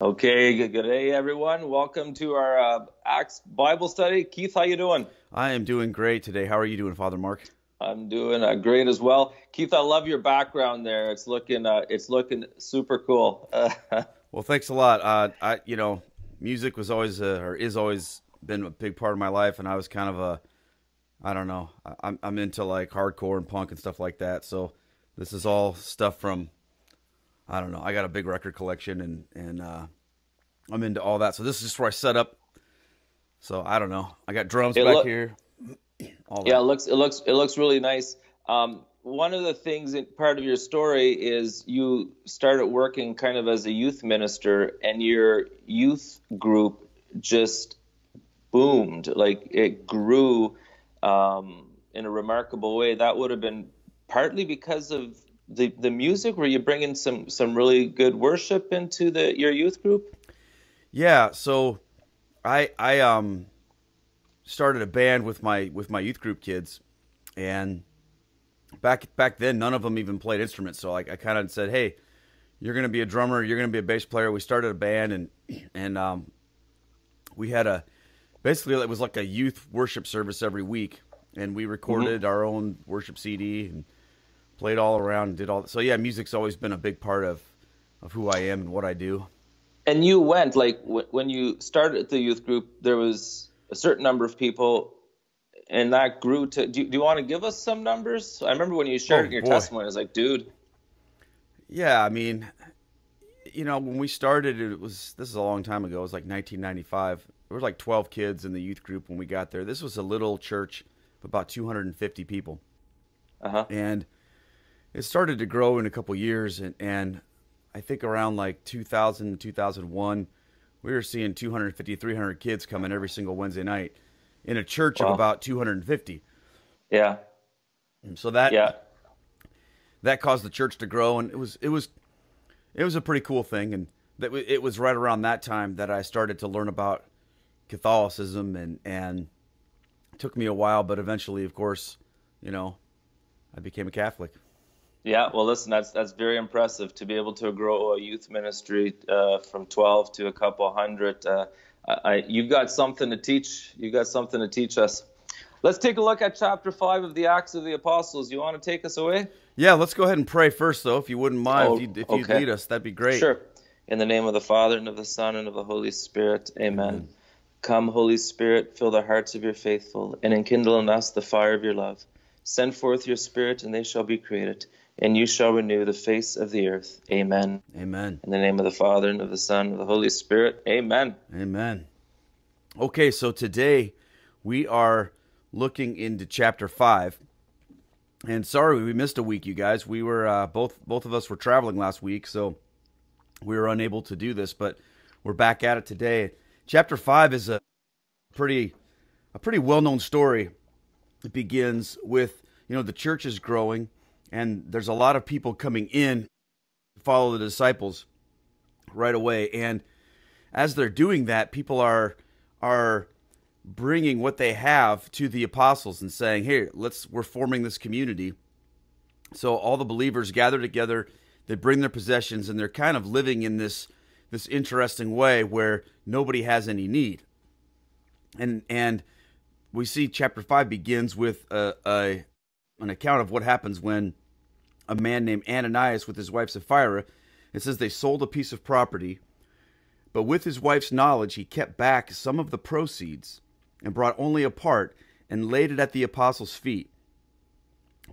Okay, good, good day, everyone. Welcome to our uh, Acts Bible study. Keith, how you doing? I am doing great today. How are you doing, Father Mark? I'm doing uh, great as well. Keith, I love your background there. It's looking, uh, it's looking super cool. well, thanks a lot. Uh, I, you know, music was always uh, or is always been a big part of my life, and I was kind of a, I don't know, I'm I'm into like hardcore and punk and stuff like that. So this is all stuff from I don't know. I got a big record collection and and uh, I'm into all that. So this is just where I set up. So I don't know. I got drums it back here. yeah, it looks it looks it looks really nice. Um, one of the things in part of your story is you started working kind of as a youth minister, and your youth group just boomed. Like it grew um, in a remarkable way. That would have been partly because of the the music? Were you bringing some some really good worship into the your youth group? Yeah, so I I um started a band with my with my youth group kids, and back back then none of them even played instruments. So like I kind of said, hey, you're gonna be a drummer, you're gonna be a bass player. We started a band and and um we had a basically it was like a youth worship service every week, and we recorded mm-hmm. our own worship CD and played all around, did all. So yeah, music's always been a big part of of who I am and what I do. And you went like w- when you started the youth group, there was a certain number of people, and that grew to. Do, do you want to give us some numbers? I remember when you shared oh, your boy. testimony, I was like, dude. Yeah, I mean, you know, when we started, it was this is a long time ago. It was like 1995. There was like 12 kids in the youth group when we got there. This was a little church of about 250 people. Uh-huh. And it started to grow in a couple years, and, and I think around like 2000 2001, we were seeing 250, 300 kids coming every single Wednesday night in a church wow. of about 250. Yeah. And so that yeah. that caused the church to grow, and it was it was it was a pretty cool thing, and that it was right around that time that I started to learn about Catholicism, and and it took me a while, but eventually, of course, you know, I became a Catholic. Yeah, well, listen, that's that's very impressive to be able to grow a youth ministry uh, from 12 to a couple hundred. Uh, I, you've got something to teach. You've got something to teach us. Let's take a look at chapter five of the Acts of the Apostles. You want to take us away? Yeah, let's go ahead and pray first, though, if you wouldn't mind. Oh, if you if okay. lead us, that'd be great. Sure. In the name of the Father and of the Son and of the Holy Spirit, Amen. Amen. Come, Holy Spirit, fill the hearts of your faithful, and enkindle in us the fire of your love. Send forth your Spirit, and they shall be created and you shall renew the face of the earth. Amen. Amen. In the name of the Father, and of the Son, and of the Holy Spirit. Amen. Amen. Okay, so today we are looking into chapter 5. And sorry we missed a week, you guys. We were uh, both both of us were traveling last week, so we were unable to do this, but we're back at it today. Chapter 5 is a pretty a pretty well-known story. It begins with, you know, the church is growing and there's a lot of people coming in to follow the disciples right away. And as they're doing that people are are bringing what they have to the apostles and saying here let's we're forming this community. So all the believers gather together they bring their possessions and they're kind of living in this this interesting way where nobody has any need. And and we see chapter 5 begins with a, a an account of what happens when a man named Ananias with his wife Sapphira. It says they sold a piece of property, but with his wife's knowledge, he kept back some of the proceeds and brought only a part and laid it at the apostles' feet.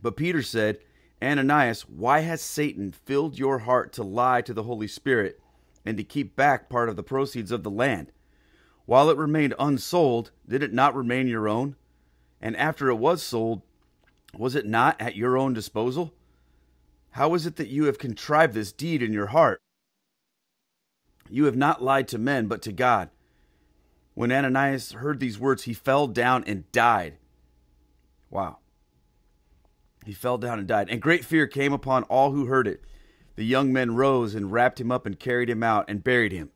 But Peter said, Ananias, why has Satan filled your heart to lie to the Holy Spirit and to keep back part of the proceeds of the land? While it remained unsold, did it not remain your own? And after it was sold, was it not at your own disposal? How is it that you have contrived this deed in your heart? You have not lied to men, but to God. When Ananias heard these words, he fell down and died. Wow. He fell down and died. And great fear came upon all who heard it. The young men rose and wrapped him up and carried him out and buried him.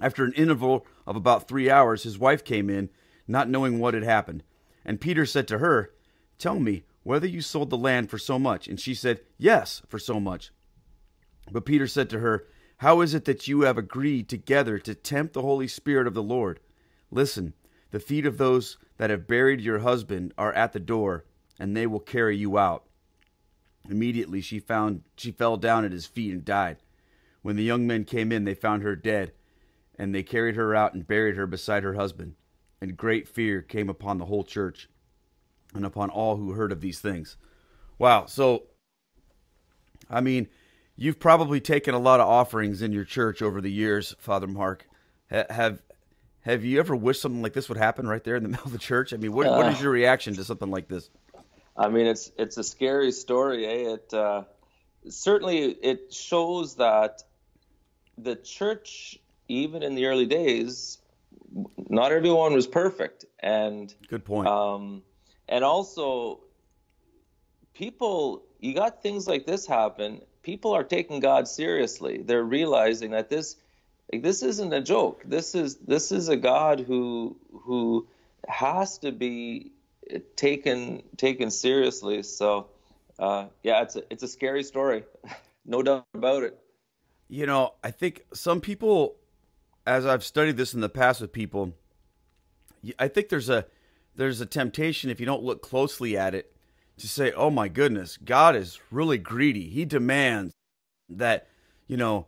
After an interval of about three hours, his wife came in, not knowing what had happened. And Peter said to her, Tell me, whether you sold the land for so much. And she said, Yes, for so much. But Peter said to her, How is it that you have agreed together to tempt the Holy Spirit of the Lord? Listen, the feet of those that have buried your husband are at the door, and they will carry you out. Immediately she found she fell down at his feet and died. When the young men came in, they found her dead, and they carried her out and buried her beside her husband. And great fear came upon the whole church and upon all who heard of these things. Wow. So, I mean, You've probably taken a lot of offerings in your church over the years, Father Mark. have have you ever wished something like this would happen right there in the middle of the church? I mean, what, uh, what is your reaction to something like this? I mean, it's it's a scary story. Eh? It uh, certainly it shows that the church, even in the early days, not everyone was perfect, and good point. Um, and also, people, you got things like this happen, people are taking God seriously. They're realizing that this like, this isn't a joke. This is this is a God who who has to be taken taken seriously. So uh, yeah, it's a it's a scary story, no doubt about it. You know, I think some people, as I've studied this in the past with people, I think there's a there's a temptation if you don't look closely at it to say, oh my goodness, God is really greedy. He demands that, you know,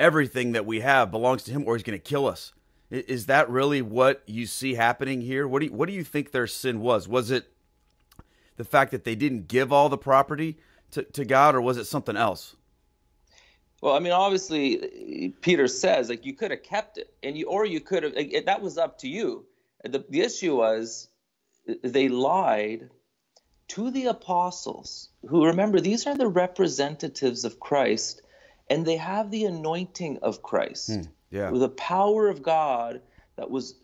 everything that we have belongs to him or he's going to kill us. Is that really what you see happening here? What do you, what do you think their sin was? Was it the fact that they didn't give all the property to, to God or was it something else? Well, I mean, obviously, Peter says like you could have kept it, and you or you could have. Like, that was up to you. The, the issue was they lied to the apostles, who remember, these are the representatives of Christ, and they have the anointing of Christ. Hmm, yeah. The power of God that was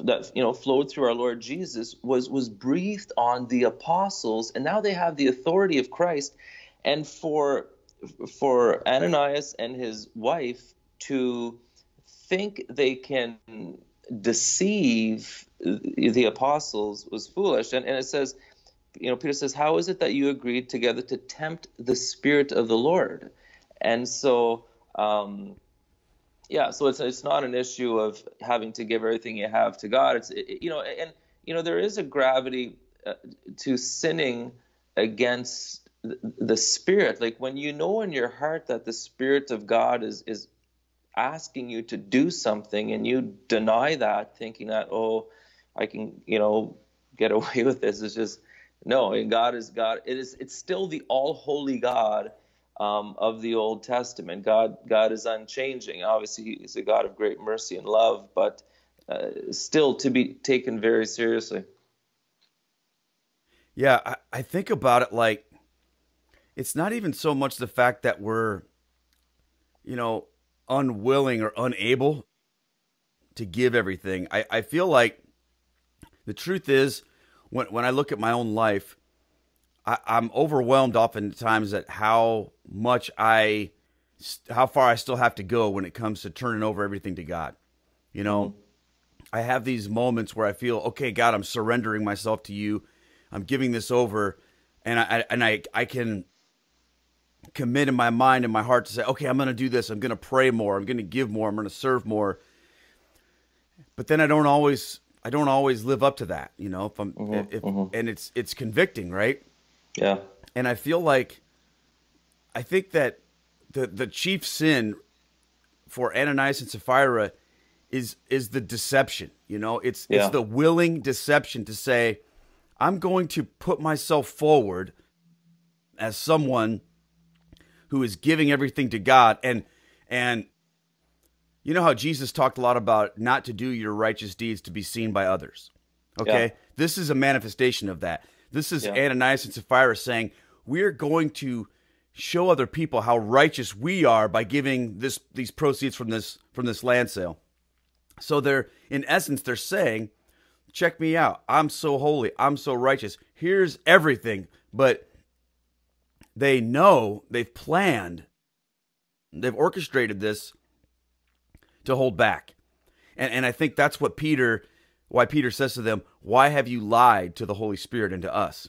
that you know flowed through our Lord Jesus was was breathed on the apostles, and now they have the authority of Christ. And for for Ananias and his wife to think they can deceive the apostles was foolish. And, and it says you know, Peter says, How is it that you agreed together to tempt the Spirit of the Lord? And so, um, yeah, so it's it's not an issue of having to give everything you have to God. It's it, you know, and you know there is a gravity uh, to sinning against the, Spirit. Like when you know in your heart that the Spirit of God is is asking you to do something, and you deny that, thinking that oh, I can you know get away with this. It's just no, and God is God. It is. It's still the all holy God um, of the Old Testament. God. God is unchanging. Obviously, He's a God of great mercy and love, but uh, still to be taken very seriously. Yeah, I, I think about it like it's not even so much the fact that we're, you know, unwilling or unable to give everything. I, I feel like the truth is when when I look at my own life, I, I'm overwhelmed oftentimes at how much I, how far I still have to go when it comes to turning over everything to God. You know, mm-hmm. I have these moments where I feel, okay, God, I'm surrendering myself to you. I'm giving this over, and I and I I can commit in my mind and my heart to say, okay, I'm going to do this. I'm going to pray more. I'm going to give more. I'm going to serve more. But then I don't always I don't always live up to that, you know. If I'm, mm-hmm, if, mm-hmm. and it's it's convicting, right? Yeah. And I feel like, I think that the the chief sin for Ananias and Sapphira is is the deception. You know, it's yeah. it's the willing deception to say, I'm going to put myself forward as someone who is giving everything to God and and you know how Jesus talked a lot about not to do your righteous deeds to be seen by others. Okay? Yeah. This is a manifestation of that. This is yeah. Ananias and Sapphira saying, We're going to show other people how righteous we are by giving this these proceeds from this from this land sale. So they're in essence they're saying, check me out. I'm so holy. I'm so righteous. Here's everything. But they know they've planned, they've orchestrated this to hold back. And, and I think that's what Peter, why Peter says to them, Why have you lied to the Holy Spirit and to us?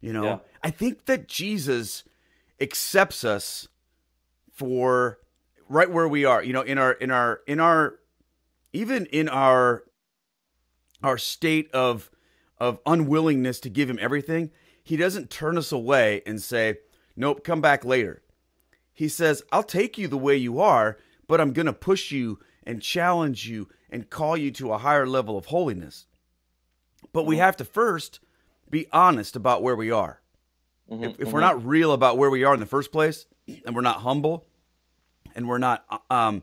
You know, yeah. I think that Jesus accepts us for right where we are, you know, in our in our in our even in our our state of of unwillingness to give him everything, he doesn't turn us away and say, "Nope, come back later." He says, "I'll take you the way you are, but I'm going to push you and challenge you and call you to a higher level of holiness." But we have to first be honest about where we are. Mm-hmm, if, if mm-hmm. we're not real about where we are in the first place, and we're not humble, and we're not, um,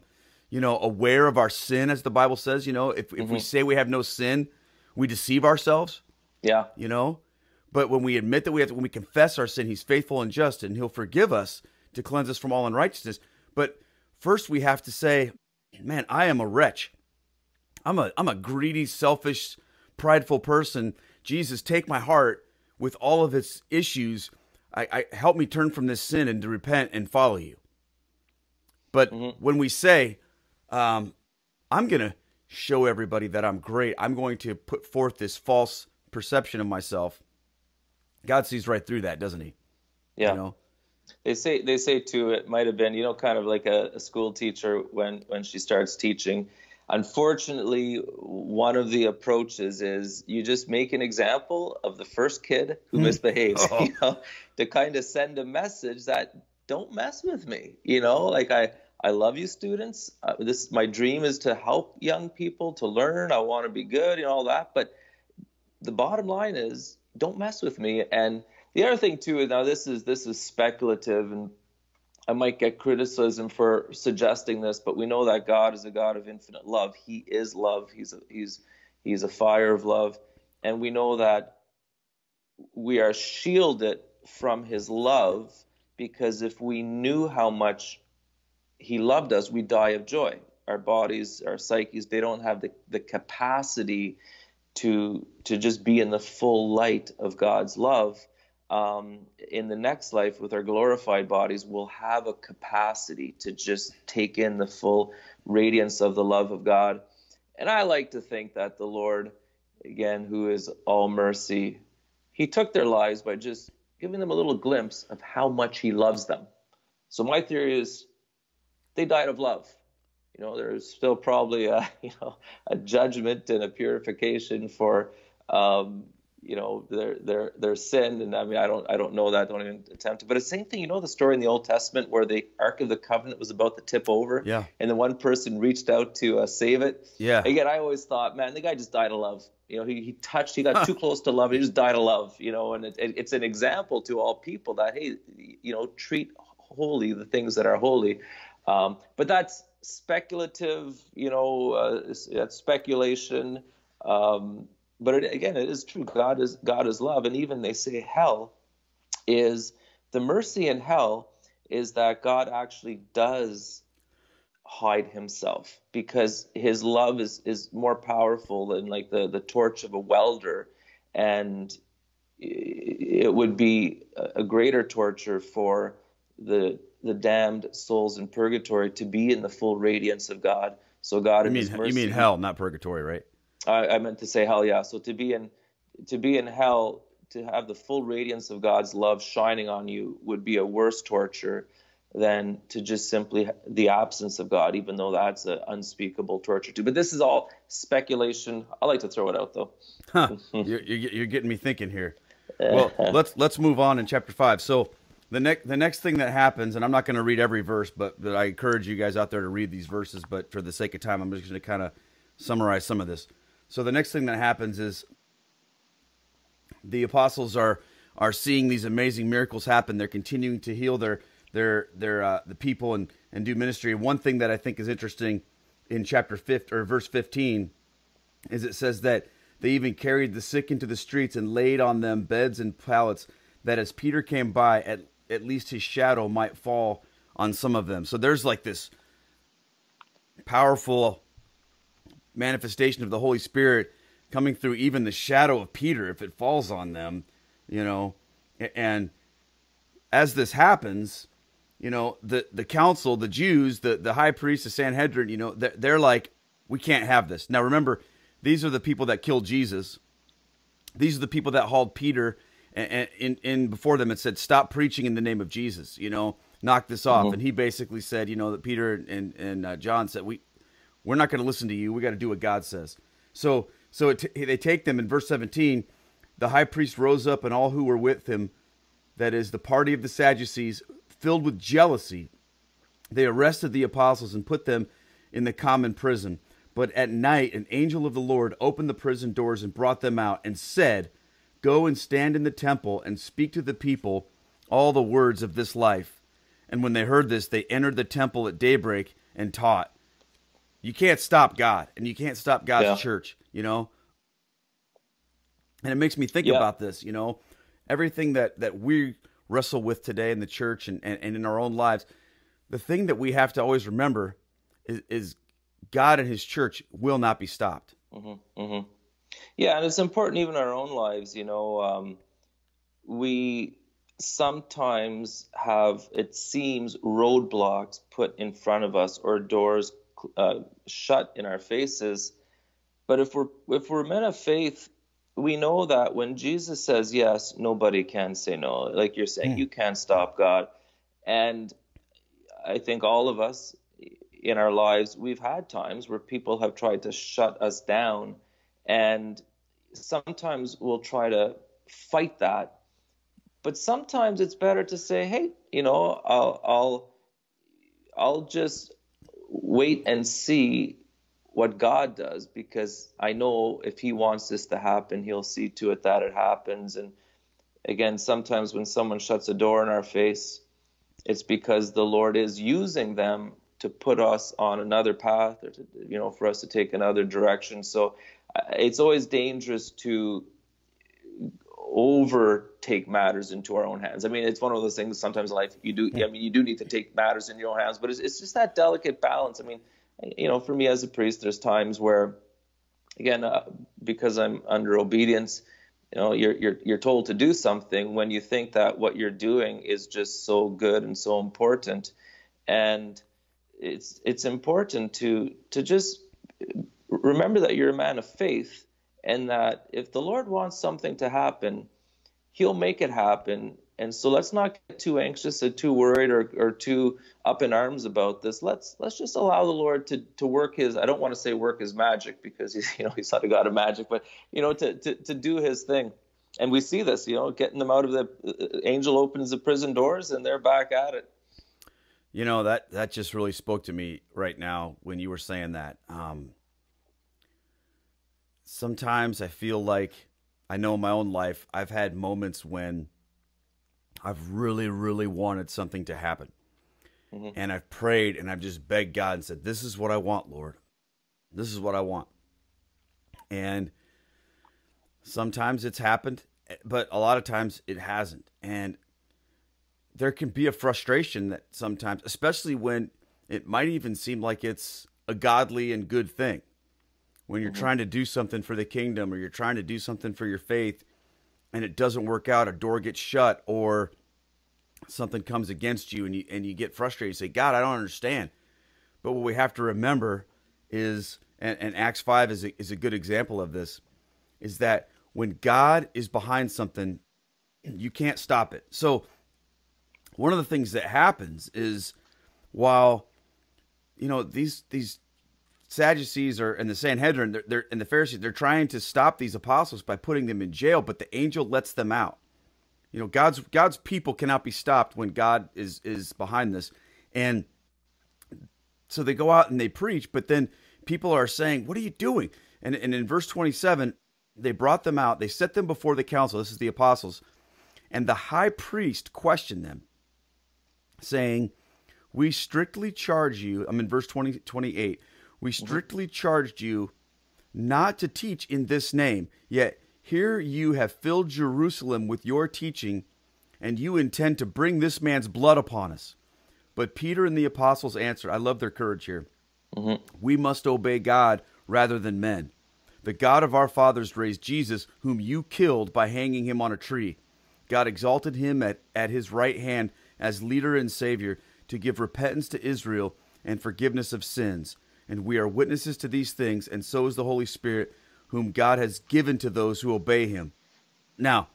you know, aware of our sin, as the Bible says, you know, if, if mm-hmm. we say we have no sin, we deceive ourselves. Yeah. You know, but when we admit that we have, to, when we confess our sin, He's faithful and just, and He'll forgive us to cleanse us from all unrighteousness. But first, we have to say, "Man, I am a wretch. I'm a I'm a greedy, selfish, prideful person. Jesus, take my heart with all of its issues. I, I help me turn from this sin and to repent and follow you." But mm-hmm. when we say, um, "I'm gonna show everybody that I'm great. I'm going to put forth this false perception of myself. God sees right through that, doesn't he? Yeah. You know? They say they say too it might have been, you know, kind of like a, a school teacher when when she starts teaching. Unfortunately, one of the approaches is you just make an example of the first kid who hmm. misbehaves, oh. you know, to kind of send a message that don't mess with me, you know, like I I love you, students. Uh, this my dream is to help young people to learn. I want to be good and all that. But the bottom line is, don't mess with me. And the other thing too is now this is this is speculative, and I might get criticism for suggesting this, but we know that God is a God of infinite love. He is love. He's a, he's he's a fire of love, and we know that we are shielded from His love because if we knew how much he loved us, we die of joy. Our bodies, our psyches, they don't have the, the capacity to to just be in the full light of God's love. Um, in the next life, with our glorified bodies, we'll have a capacity to just take in the full radiance of the love of God. And I like to think that the Lord, again, who is all mercy, He took their lives by just giving them a little glimpse of how much He loves them. So my theory is they died of love. You know, there's still probably a you know a judgment and a purification for um, you know their their their sin. And i mean i don't i don't know that. Don't even attempt to. But it's the same thing you know the story in the old testament where the ark of the covenant was about to tip over yeah. and the one person reached out to uh, save it. Yeah. Again i always thought man the guy just died of love. You know he, he touched he got too close to love. He just died of love you know and it, it, it's an example to all people that hey you know treat holy the things that are holy. Um, but that's speculative, you know, uh, that's speculation. Um, but it, again, it is true. God is God is love, and even they say hell is the mercy in hell is that God actually does hide himself because his love is is more powerful than like the the torch of a welder and it would be a greater torture for the the damned souls in purgatory to be in the full radiance of God. So God you mean, His mercy. You mean hell, not purgatory, right? I, I meant to say hell, yeah. So to be in to be in hell, to have the full radiance of God's love shining on you would be a worse torture than to just simply the absence of God, even though that's an unspeakable torture too. But this is all speculation. I like to throw it out though. Huh. you're, you're getting me thinking here. Well, let's let's move on in chapter five. So the next the next thing that happens, and I'm not going to read every verse, but, but I encourage you guys out there to read these verses. But for the sake of time, I'm just going to kind of summarize some of this. So the next thing that happens is the apostles are are seeing these amazing miracles happen. They're continuing to heal their their their uh, the people and and do ministry. One thing that I think is interesting in chapter 5 or verse 15 is it says that they even carried the sick into the streets and laid on them beds and pallets that as Peter came by at at least his shadow might fall on some of them. So there's like this powerful manifestation of the Holy Spirit coming through even the shadow of Peter if it falls on them, you know. And as this happens, you know, the the council, the Jews, the the high priest, the Sanhedrin, you know, they're, they're like, we can't have this. Now remember, these are the people that killed Jesus. These are the people that hauled Peter and, in, in before them it said stop preaching in the name of jesus you know knock this off. Mm-hmm. And he basically said, you know, that Peter and and uh, John said, we we're not going to listen to you. We got to do what God says. So so t- they take them in verse 17. The high priest rose up, and all who were with him, that is the party of the Sadducees, filled with jealousy, they arrested the apostles and put them in the common prison. But at night, an angel of the Lord opened the prison doors and brought them out and said, Go and stand in the temple and speak to the people all the words of this life. And when they heard this, they entered the temple at daybreak and taught. You can't stop God, and you can't stop God's yeah. church, you know? And it makes me think yeah. about this, you know? Everything that, that we wrestle with today in the church and, and, and in our own lives, the thing that we have to always remember is, is God and his church will not be stopped. Mm-hmm, mm-hmm. Yeah, and it's important even in our own lives. You know, um, we sometimes have it seems roadblocks put in front of us or doors uh, shut in our faces. But if we're if we're men of faith, we know that when Jesus says yes, nobody can say no. Like you're saying, mm. you can't stop God. And I think all of us in our lives, we've had times where people have tried to shut us down, and sometimes we'll try to fight that. But sometimes it's better to say, "Hey, you know, I'll I'll I'll just wait and see what God does because I know if He wants this to happen, He'll see to it that it happens." And again, sometimes when someone shuts a door in our face, it's because the Lord is using them to put us on another path or to you know for us to take another direction so it's always dangerous to overtake matters into our own hands. I mean, it's one of those things sometimes in life you do. I mean, you do need to take matters in your own hands, but it's, it's just that delicate balance. I mean, you know, for me as a priest, there's times where, again, uh, because I'm under obedience, you know, you're you're you're told to do something when you think that what you're doing is just so good and so important, and it's it's important to to just remember that you're a man of faith and that if the Lord wants something to happen, He'll make it happen. And so let's not get too anxious or too worried or, or too up in arms about this. Let's let's just allow the Lord to, to work his I don't want to say work his magic because he's you know he's not a god of magic, but you know to, to, to do his thing. And we see this, you know, getting them out of the uh, angel opens the prison doors and they're back at it. You know that that just really spoke to me right now when you were saying that. Um, sometimes I feel like I know in my own life I've had moments when I've really, really wanted something to happen, mm-hmm. and I've prayed and I've just begged God and said, "This is what I want, Lord. This is what I want." And sometimes it's happened, but a lot of times it hasn't, and there can be a frustration that sometimes, especially when it might even seem like it's a godly and good thing. When you're mm-hmm. trying to do something for the kingdom or you're trying to do something for your faith and it doesn't work out, a door gets shut or something comes against you and you and you get frustrated, you say, God, I don't understand. But what we have to remember is and, and Acts five is a, is a good example of this, is that when God is behind something, you can't stop it. So one of the things that happens is while you know these these Sadducees are and the Sanhedrin, they're, they're and the Pharisees, they're trying to stop these apostles by putting them in jail, but the angel lets them out. You know, God's God's people cannot be stopped when God is is behind this, and so they go out and they preach, but then people are saying, "What are you doing?" And and in verse twenty seven, they brought them out, they set them before the council. This is the apostles, and the high priest questioned them saying, We strictly charge you, I'm in verse 20, 28, we strictly charged you not to teach in this name, yet here you have filled Jerusalem with your teaching, and you intend to bring this man's blood upon us. But Peter and the apostles answered, I love their courage here. Mm-hmm. We must obey God rather than men. The God of our fathers raised Jesus, whom you killed by hanging him on a tree. God exalted him at, at his right hand as leader and savior to give repentance to Israel and forgiveness of sins. And we are witnesses to these things, and so is the Holy Spirit, whom God has given to those who obey him. Now,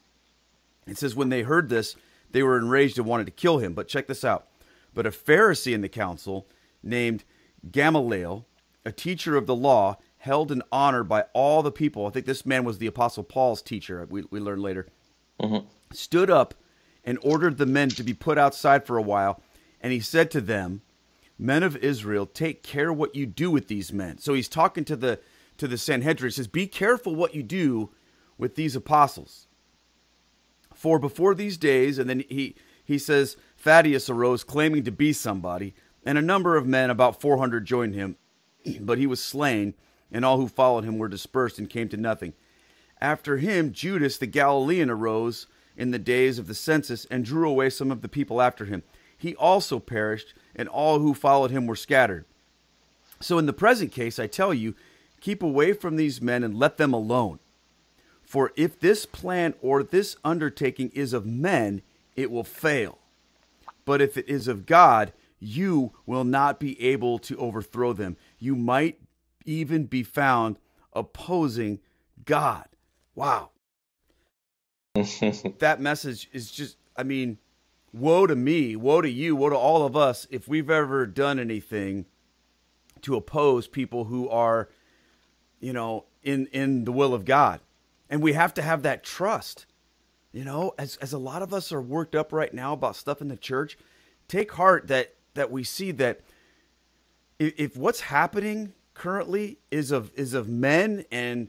it says, when they heard this, they were enraged and wanted to kill him. But check this out. but a Pharisee in the council named Gamaliel, a teacher of the law, held in honor by all the people. I think this man was the Apostle Paul's teacher, we, we learned later. Mm-hmm. Stood up and ordered the men to be put outside for a while. And he said to them, Men of Israel, take care what you do with these men. So he's talking to the to the Sanhedrin. He says, Be careful what you do with these apostles. For before these days, and then he he says, Theudas arose claiming to be somebody, and a number of men, about four hundred, joined him. But he was slain, and all who followed him were dispersed and came to nothing. After him, Judas the Galilean arose in the days of the census and drew away some of the people after him. He also perished, and all who followed him were scattered. So, in the present case, I tell you, keep away from these men and let them alone. For if this plan or this undertaking is of men, it will fail. But if it is of God, you will not be able to overthrow them. You might even be found opposing God. Wow. that message is just, I mean, woe to me, woe to you, woe to all of us if we've ever done anything to oppose people who are, you know, in in the will of God. And we have to have that trust. You know, as as a lot of us are worked up right now about stuff in the church, take heart that that we see that if, if what's happening currently is of is of men and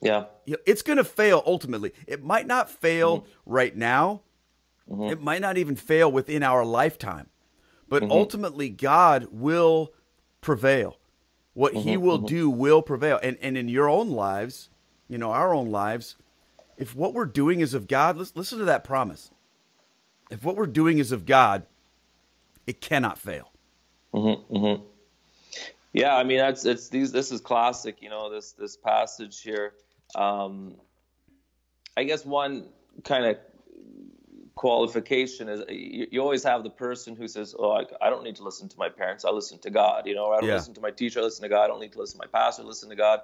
yeah you know, it's going to fail ultimately it might not fail mm-hmm. right now mm-hmm. it might not even fail within our lifetime but mm-hmm. ultimately god will prevail what he mm-hmm. will mm-hmm. do will prevail and and in your own lives you know our own lives if what we're doing is of god let's listen to that promise if what we're doing is of god it cannot fail mm-hmm, yeah, I mean that's it's these. This is classic. You know this this passage here. Um, I guess one kind of qualification is you, you, always have the person who says, "Oh, I, I, don't need to listen to my parents. I listen to God." You know, I don't yeah. listen to my teacher. I listen to God. I don't need to listen to my pastor. I listen to God.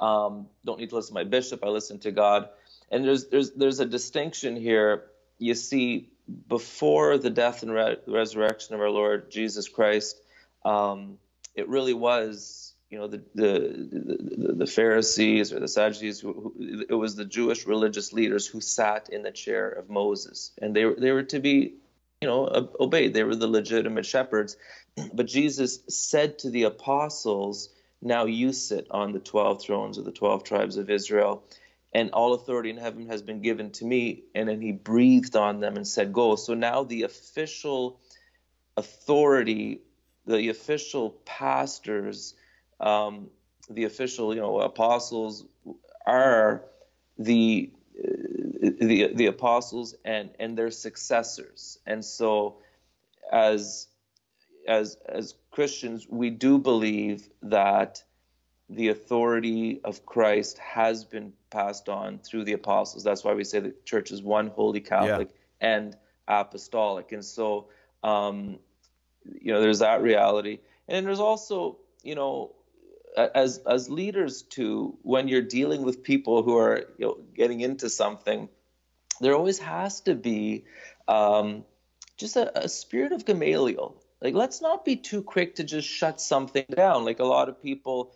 Um, don't need to listen to my bishop. I listen to God. And there's there's there's a distinction here. You see, before the death and re- resurrection of our Lord Jesus Christ. Um, it really was, you know, the the the, the Pharisees or the Sadducees. Who, who, it was the Jewish religious leaders who sat in the chair of Moses, and they they were to be, you know, obeyed. They were the legitimate shepherds. But Jesus said to the apostles, "Now you sit on the twelve thrones of the twelve tribes of Israel." and all authority in heaven has been given to me. And then he breathed on them and said, Go. So now the official authority the official pastors, um, the official, you know, apostles are the the the apostles and and their successors. And so, as as as Christians, we do believe that the authority of Christ has been passed on through the apostles. That's why we say the church is one holy Catholic yeah. and apostolic. And so, um, you know there's that reality and there's also you know as as leaders too when you're dealing with people who are you know getting into something there always has to be um, just a, a spirit of Gamaliel like let's not be too quick to just shut something down like a lot of people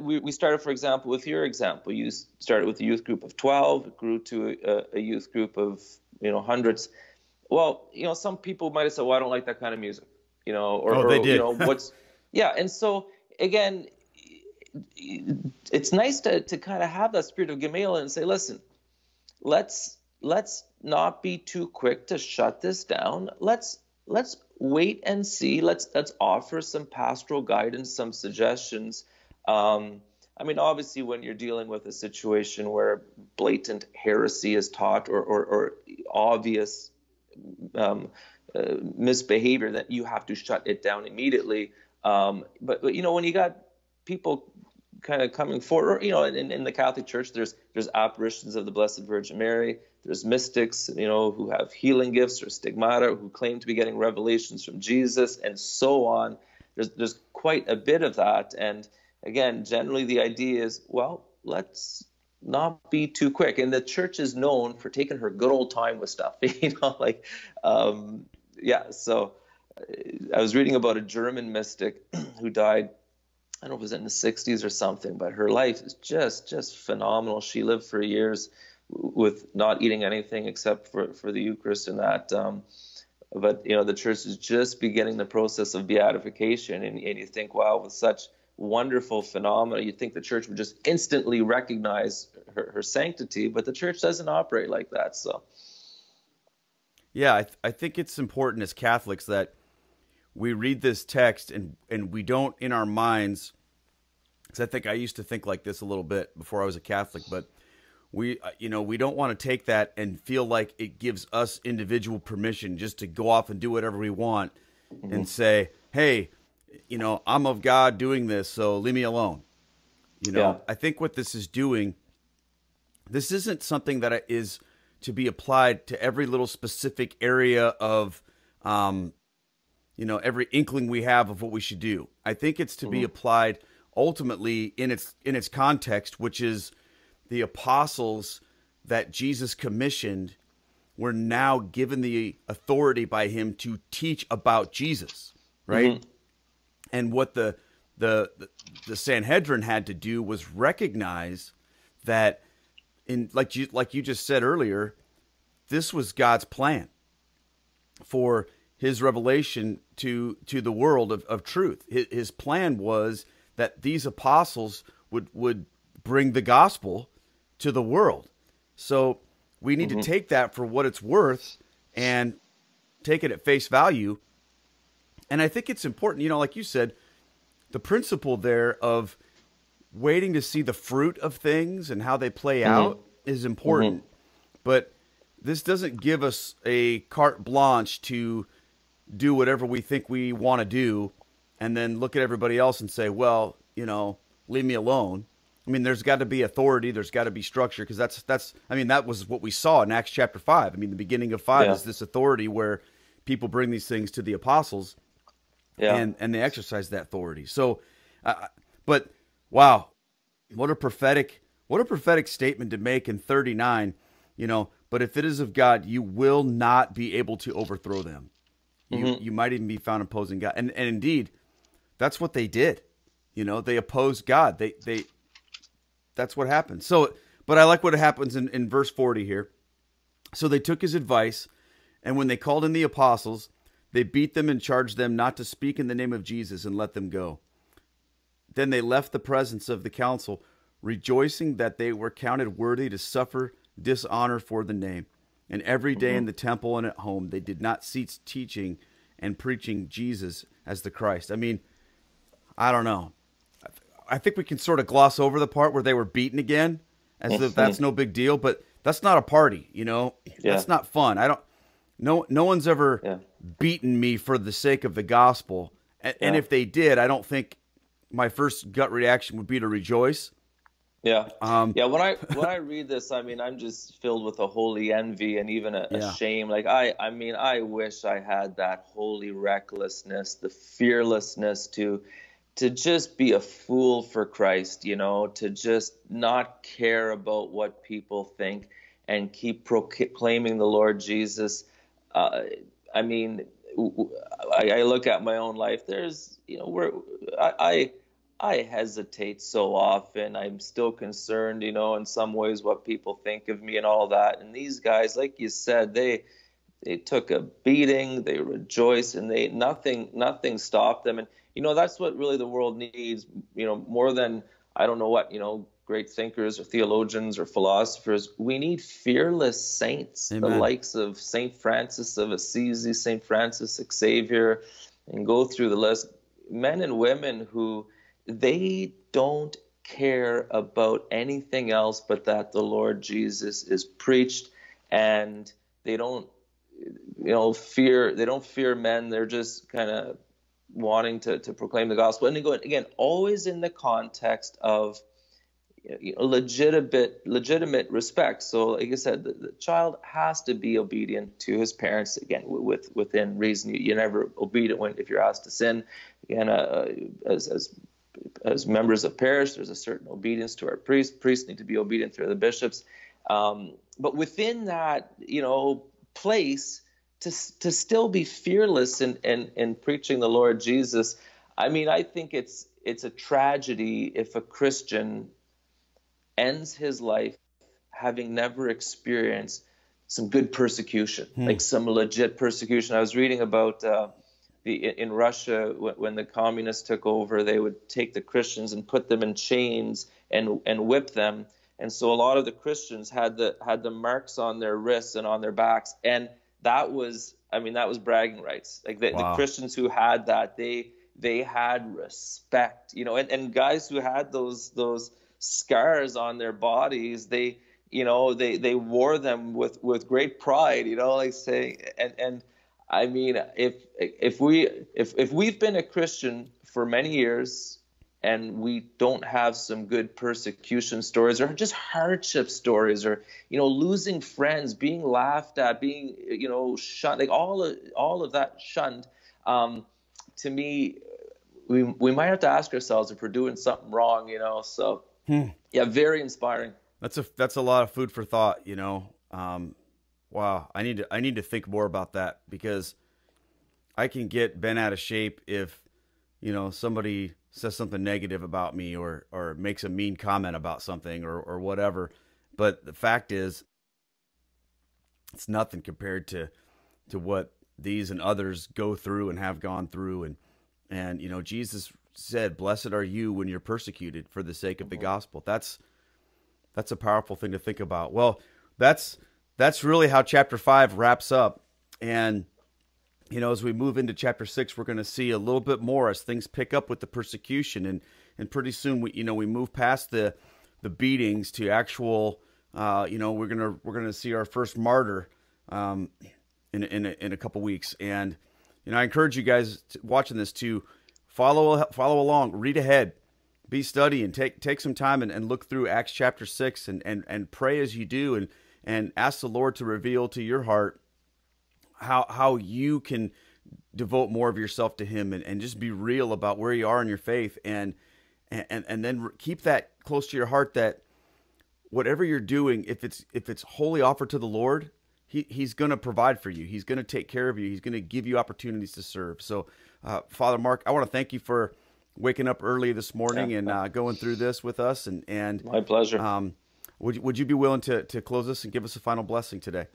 we, we started for example with your example you started with a youth group of 12 grew to a, a youth group of you know hundreds well you know some people might have said well i don't like that kind of music you know, or, oh, they did. you know what's yeah. And so again, it's nice to to kind of have that spirit of Gamaliel and say, listen, let's let's not be too quick to shut this down. Let's let's wait and see. Let's let's offer some pastoral guidance, some suggestions. Um, I mean, obviously, when you're dealing with a situation where blatant heresy is taught or, or, or obvious um, uh, misbehavior that you have to shut it down immediately. Um, but, but you know when you got people kind of coming forward, you know, in, in the Catholic Church, there's there's apparitions of the Blessed Virgin Mary. There's mystics, you know, who have healing gifts or stigmata, who claim to be getting revelations from Jesus, and so on. There's there's quite a bit of that, and again, generally the idea is, well, let's not be too quick. And the church is known for taking her good old time with stuff, you know, like um, yeah, so I was reading about a German mystic who died. I don't know if it was in the 60s or something, but her life is just just phenomenal. She lived for years with not eating anything except for, for the Eucharist and that. Um, but you know the church is just beginning the process of beatification, and, and you think, wow, with such wonderful phenomena, you'd think the church would just instantly recognize her, her sanctity, but the church doesn't operate like that. So, yeah, I, th- I think it's important as Catholics that we read this text and and we don't in our minds. Because I think I used to think like this a little bit before I was a Catholic, but we uh, you know we don't want to take that and feel like it gives us individual permission just to go off and do whatever we want mm-hmm. and say hey you know i'm of god doing this so leave me alone you know yeah. i think what this is doing this isn't something that is to be applied to every little specific area of um you know every inkling we have of what we should do i think it's to mm-hmm. be applied ultimately in its in its context which is the apostles that Jesus commissioned were now given the authority by him to teach about Jesus, right? Mm-hmm. And what the, the the Sanhedrin had to do was recognize that in like you like you just said earlier, this was God's plan for his revelation to to the world of, of truth. His, his plan was that these apostles would would bring the gospel to the world. So we need mm-hmm. to take that for what it's worth and take it at face value. And I think it's important, you know, like you said, the principle there of waiting to see the fruit of things and how they play mm-hmm. out is important. Mm-hmm. But this doesn't give us a carte blanche to do whatever we think we want to do and then look at everybody else and say, well, you know, leave me alone. I mean, there's got to be authority. There's got to be structure because that's that's. I mean, that was what we saw in Acts chapter five. I mean, the beginning of five yeah. is this authority where people bring these things to the apostles, yeah. and and they exercise that authority. So, uh, but wow, what a prophetic what a prophetic statement to make in 39. You know, but if it is of God, you will not be able to overthrow them. You mm-hmm. you might even be found opposing God, and and indeed, that's what they did. You know, they opposed God. They they that's what happened. So, but I like what happens in, in verse 40 here. So they took his advice, and when they called in the apostles, they beat them and charged them not to speak in the name of Jesus and let them go. Then they left the presence of the council, rejoicing that they were counted worthy to suffer dishonor for the name. And every day mm-hmm. in the temple and at home, they did not cease teaching and preaching Jesus as the Christ. I mean, I don't know. I think we can sort of gloss over the part where they were beaten again, as if that's no big deal. But that's not a party, you know. Yeah. That's not fun. I don't. No, no one's ever yeah. beaten me for the sake of the gospel. And, yeah. and, if they did, I don't think my first gut reaction would be to rejoice. Yeah. Um, yeah. When I when I read this, I mean, I'm just filled with a holy envy and even a, a shame. Like I, I mean, I wish I had that holy recklessness, the fearlessness to to just be a fool for Christ, you know, to just not care about what people think and keep proclaiming the Lord Jesus. Uh, I mean, I, I, look at my own life. There's, you know, where I, I I hesitate so often. I'm still concerned, you know, in some ways what people think of me and all that. And these guys, like you said, they they took a beating, they rejoiced, and they nothing nothing stopped them. And you know that's what really the world needs you know more than i don't know what you know great thinkers or theologians or philosophers we need fearless saints Amen. the likes of saint francis of assisi saint francis xavier and go through the list men and women who they don't care about anything else but that the lord jesus is preached and they don't you know fear they don't fear men they're just kind of wanting to, to proclaim the gospel. And again, always in the context of you know, legitimate legitimate respect. So, like I said, the, the, child has to be obedient to his parents. Again, with within reason. You, are never obedient when if you're asked to sin. Again, uh, as as as members of parish, there's a certain obedience to our priests. Priests need to be obedient to the bishops. Um, but within that, you know, place, to to still be fearless in, in in preaching the Lord Jesus. I mean, I think it's it's a tragedy if a Christian ends his life having never experienced some good persecution, hmm. like some legit persecution. I was reading about uh, the in Russia when the communists took over, they would take the Christians and put them in chains and and whip them. And so a lot of the Christians had the had the marks on their wrists and on their backs, and that was, I mean, that was bragging rights. Like the, wow. the Christians who had that, they they had respect, you know, and, and guys who had those those scars on their bodies, they you know they they wore them with with great pride, you know, like saying and and I mean if if we if if we've been a Christian for many years and we don't have some good persecution stories or just hardship stories or you know losing friends being laughed at being you know shunned like all of all of that shunned um, to me we we might have to ask ourselves if we're doing something wrong you know so hmm. yeah very inspiring that's a that's a lot of food for thought you know um, wow i need to i need to think more about that because i can get bent out of shape if you know somebody says something negative about me or or makes a mean comment about something or or whatever. But the fact is, it's nothing compared to to what these and others go through and have gone through. And and you know Jesus said blessed are you when you're persecuted for the sake of the mm-hmm. gospel. That's that's a powerful thing to think about. Well that's that's really how chapter 5 wraps up. And you know, as we move into chapter six, we're going to see a little bit more as things pick up with the persecution, and and pretty soon we, you know, we move past the the beatings to actual, uh, you know, we're gonna we're gonna see our first martyr, um, in in a, in a couple weeks, and you know, I encourage you guys watching this to follow follow along, read ahead, be studying, take take some time and, and look through Acts chapter six, and and and pray as you do, and and ask the Lord to reveal to your heart how how you can devote more of yourself to him and, and just be real about where you are in your faith and and and then keep that close to your heart that whatever you're doing if it's if it's wholly offered to the lord he, he's going to provide for you. He's going to take care of you. He's going to give you opportunities to serve. So uh, father mark i want to thank you for waking up early this morning yeah. and uh, going through this with us and and my pleasure. um, would, would you be willing to, to close us and give us a final blessing today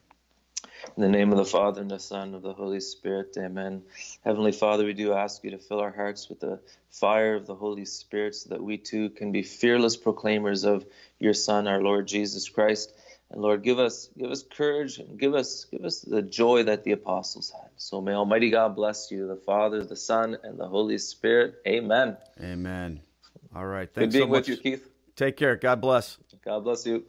in the name of the Father, and the Son, and of the Holy Spirit, amen. Heavenly Father, we do ask you to fill our hearts with the fire of the Holy Spirit so that we too can be fearless proclaimers of your Son, our Lord Jesus Christ. And Lord, give us give us courage and give us give us the joy that the apostles had. So may Almighty God bless you, the Father, the Son, and the Holy Spirit. Amen. Amen. All right. Thanks Good being so with you, Keith. Take care. God bless. God bless you.